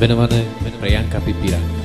Benaman Priyanka Pipirang.